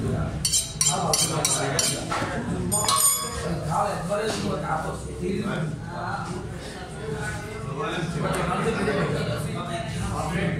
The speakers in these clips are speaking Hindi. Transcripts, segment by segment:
है बनाई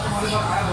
तुम्हारे पास आया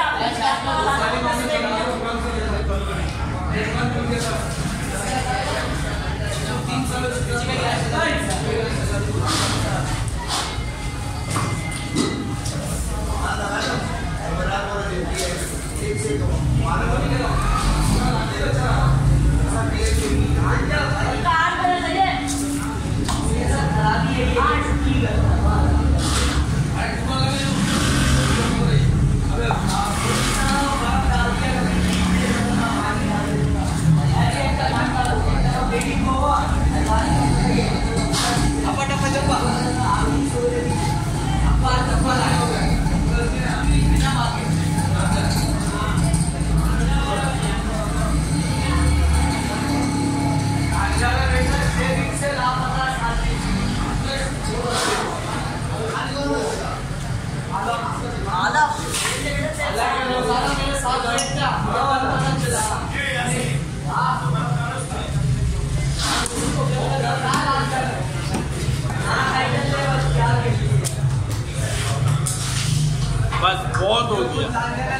पानी पिला modo, Guia.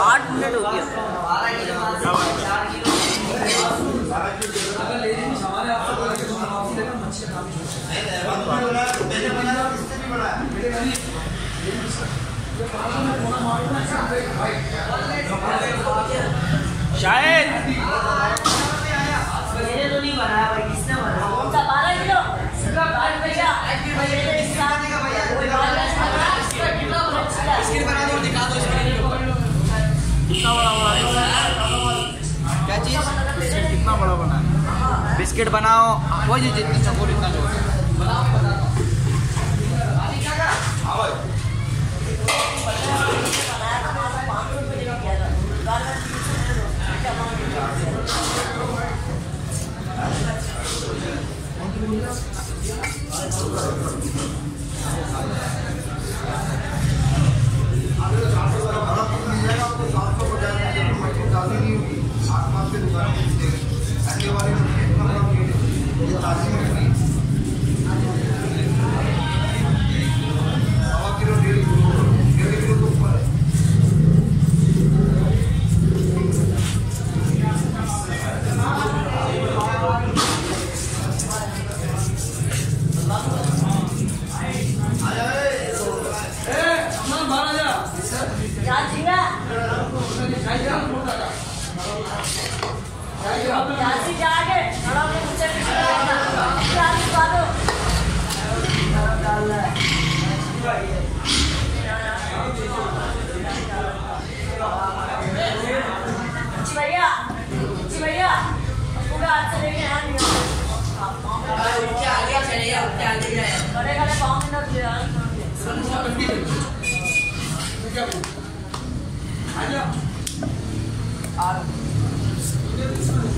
आठ मिनट हो गया। शायद। क्या चीज़ कितना बड़ा बना बिस्किट बनाओ। वो जी जितनी चकोर इतना जो क्या यासी जाके खड़ा होके मुझसे यासी बातो भैया भैया पूरा हाथ से लेके यहाँ नहीं आगे चले जाओ आगे जाए बड़े खड़े पाँव में न दिया हाँ देसी